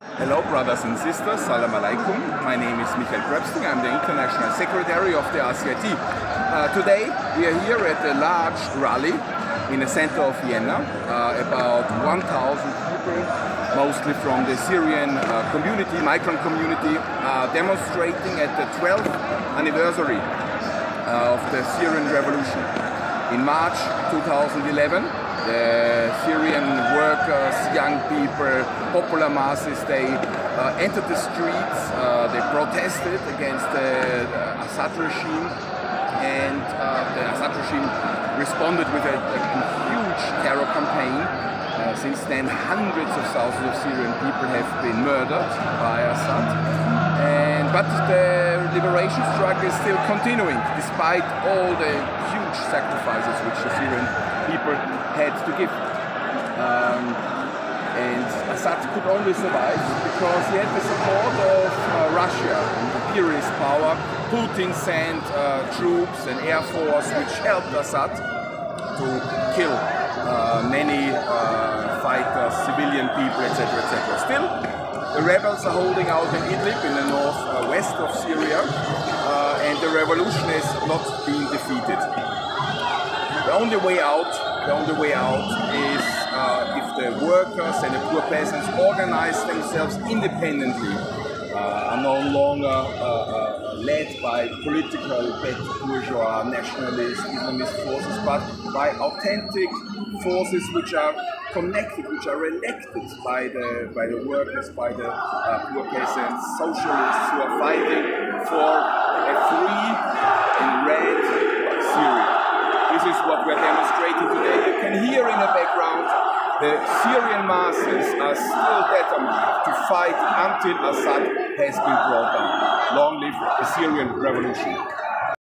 Hello, brothers and sisters. Salam alaikum. My name is Michael Pröbsting. I'm the International Secretary of the RCIT. Uh, today, we are here at a large rally in the center of Vienna. Uh, about 1,000 people, mostly from the Syrian uh, community, migrant community, demonstrating at the 12th anniversary uh, of the Syrian revolution. In March 2011, the Syrian workers, young people, popular masses, they uh, entered the streets, uh, they protested against the, the Assad regime and uh, the Assad regime responded with a, a huge terror campaign. Uh, since then, hundreds of thousands of Syrian people have been murdered by Assad. And, but the liberation struggle is still continuing, despite all the huge sacrifices which the Syrian people had to give. Um, and Assad could only survive because he had the support of uh, Russia, the imperialist power. Putin sent uh, troops and air force which helped Assad to kill uh, many uh, fighters, civilian people, etc., etc. Still, the rebels are holding out in Idlib, in the northwest uh, of Syria, uh, and the revolution is not being defeated. The only way out, the only way out is workers and the poor peasants organize themselves independently, uh, are no longer uh, uh led by political bourgeois, nationalist, Islamist forces, but by authentic forces which are connected, which are elected by the by the workers, by the uh, poor peasants, socialists who are fighting for a free and red Syria. this is what we're demonstrating today. You can hear in the background the Syrian masses are still determined to fight until Assad has been brought down. Long live the Syrian revolution.